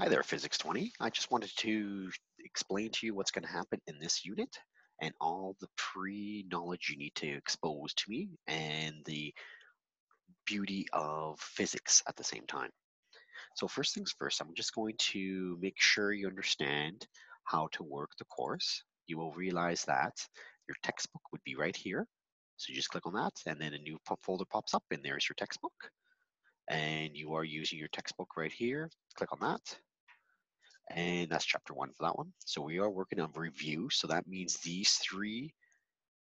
Hi there, Physics 20. I just wanted to explain to you what's going to happen in this unit and all the pre-knowledge you need to expose to me and the beauty of physics at the same time. So first things first, I'm just going to make sure you understand how to work the course. You will realize that your textbook would be right here. So you just click on that and then a new folder pops up and there's your textbook. And you are using your textbook right here. Click on that and that's chapter one for that one. So we are working on review. So that means these three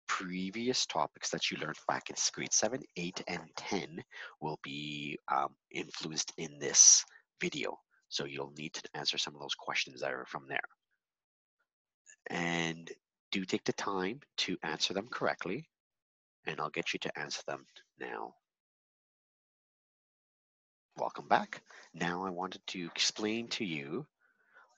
previous topics that you learned back in grade seven, eight, and 10 will be um, influenced in this video. So you'll need to answer some of those questions that are from there. And do take the time to answer them correctly, and I'll get you to answer them now. Welcome back. Now I wanted to explain to you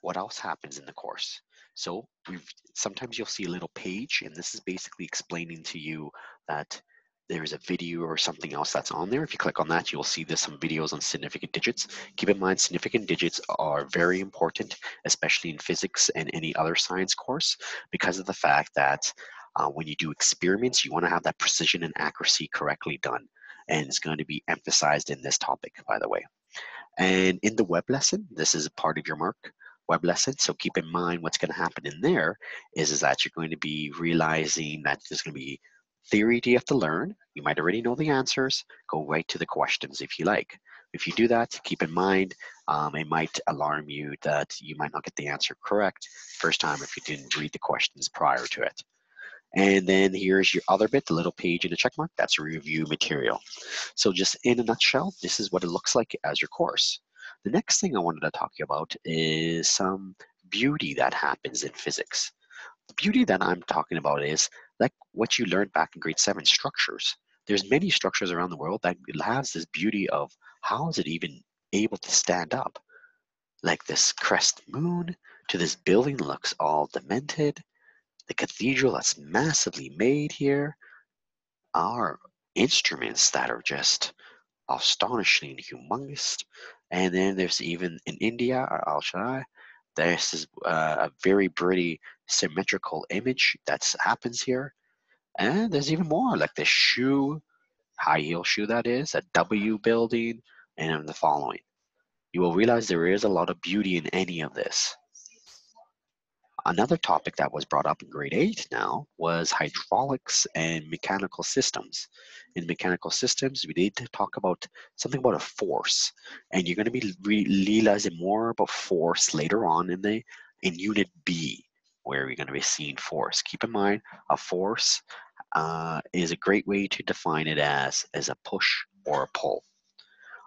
what else happens in the course. So we've sometimes you'll see a little page, and this is basically explaining to you that there's a video or something else that's on there. If you click on that, you'll see there's some videos on significant digits. Keep in mind, significant digits are very important, especially in physics and any other science course, because of the fact that uh, when you do experiments, you want to have that precision and accuracy correctly done. And it's going to be emphasized in this topic, by the way. And in the web lesson, this is a part of your mark web lesson. So keep in mind what's going to happen in there is, is that you're going to be realizing that there's going to be theory do you have to learn. You might already know the answers. Go right to the questions if you like. If you do that, keep in mind um, it might alarm you that you might not get the answer correct first time if you didn't read the questions prior to it. And then here's your other bit, the little page in the check mark, that's review material. So just in a nutshell, this is what it looks like as your course. The next thing I wanted to talk about is some beauty that happens in physics. The beauty that I'm talking about is like what you learned back in grade seven, structures. There's many structures around the world that has this beauty of how is it even able to stand up? Like this crest moon to this building looks all demented. The cathedral that's massively made here. Our instruments that are just astonishingly humongous. And then there's even in India, or Al Shaddai, there's uh, a very pretty symmetrical image that happens here. And there's even more, like the shoe, high heel shoe that is, a W building, and the following. You will realize there is a lot of beauty in any of this. Another topic that was brought up in grade eight now was hydraulics and mechanical systems. In mechanical systems, we need to talk about something about a force, and you're going to be realizing more about force later on in the in Unit B, where we're going to be seeing force. Keep in mind, a force uh, is a great way to define it as as a push or a pull.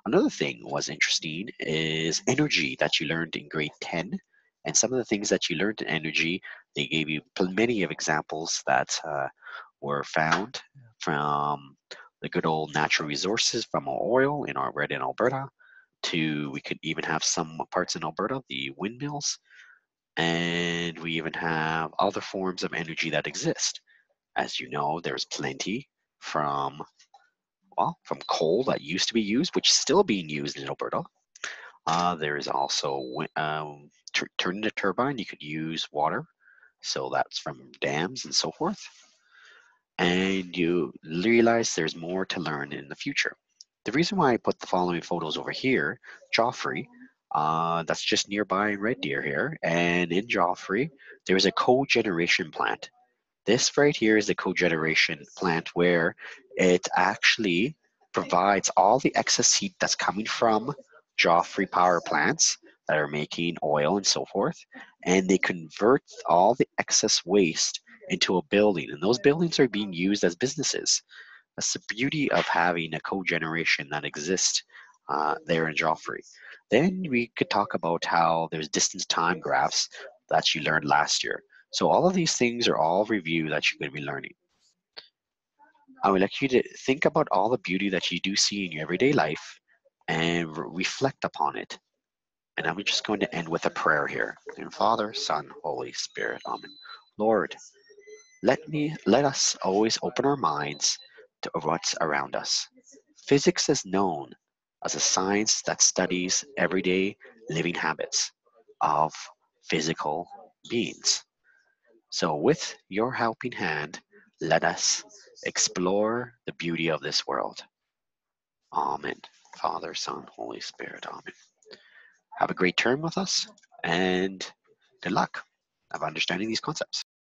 Another thing was interesting is energy that you learned in grade 10 and some of the things that you learned in energy, they gave you many of examples that uh, were found from the good old natural resources from oil in our red in Alberta to we could even have some parts in Alberta, the windmills, and we even have other forms of energy that exist. As you know, there's plenty from well, from coal that used to be used, which is still being used in Alberta. Uh, there is also um, turning the turbine, you could use water. So that's from dams and so forth. And you realize there's more to learn in the future. The reason why I put the following photos over here, Joffre, uh, that's just nearby in Red Deer here. And in Joffre, there's a cogeneration plant. This right here is the cogeneration plant where it actually provides all the excess heat that's coming from Joffre power plants that are making oil and so forth, and they convert all the excess waste into a building, and those buildings are being used as businesses. That's the beauty of having a cogeneration that exists uh, there in Joffre. Then we could talk about how there's distance time graphs that you learned last year. So all of these things are all review that you're going to be learning. I would like you to think about all the beauty that you do see in your everyday life and reflect upon it. And I'm just going to end with a prayer here. In Father, Son, Holy Spirit. Amen. Lord, let me let us always open our minds to what's around us. Physics is known as a science that studies everyday living habits of physical beings. So, with your helping hand, let us explore the beauty of this world. Amen. Father, Son, Holy Spirit. Amen. Have a great term with us and good luck of understanding these concepts.